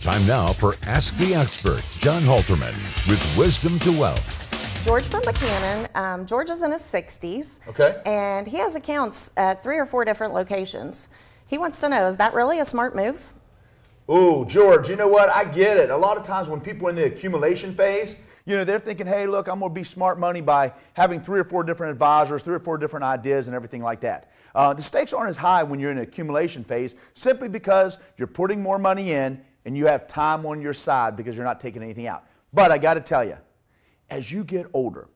Time now for Ask the Expert, John Halterman with Wisdom to Wealth. George from Buchanan. Um, George is in his 60s. Okay. And he has accounts at three or four different locations. He wants to know is that really a smart move? Ooh, George, you know what? I get it. A lot of times when people are in the accumulation phase, you know, they're thinking, hey, look, I'm going to be smart money by having three or four different advisors, three or four different ideas, and everything like that. Uh, the stakes aren't as high when you're in an accumulation phase simply because you're putting more money in and you have time on your side because you're not taking anything out. But I got to tell you, as you get older,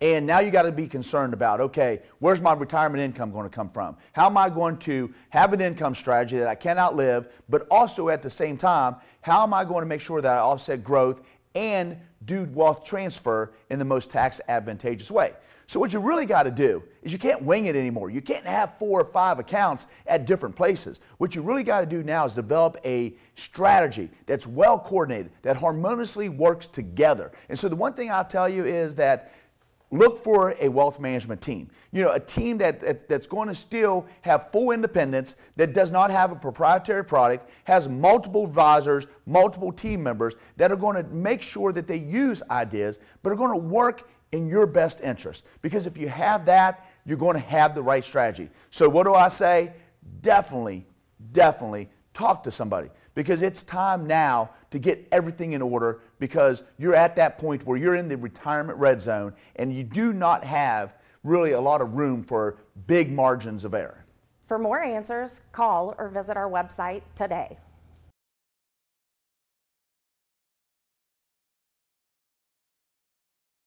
and now you got to be concerned about okay, where's my retirement income going to come from? How am I going to have an income strategy that I can outlive, but also at the same time, how am I going to make sure that I offset growth and do wealth transfer in the most tax advantageous way? So, what you really got to do is you can't wing it anymore. You can't have four or five accounts at different places. What you really got to do now is develop a strategy that's well coordinated, that harmoniously works together. And so, the one thing I'll tell you is that look for a wealth management team. You know, a team that, that, that's going to still have full independence, that does not have a proprietary product, has multiple advisors, multiple team members that are going to make sure that they use ideas, but are going to work in your best interest. Because if you have that, you're going to have the right strategy. So, what do I say? Definitely, definitely talk to somebody because it's time now to get everything in order because you're at that point where you're in the retirement red zone and you do not have really a lot of room for big margins of error. For more answers, call or visit our website today.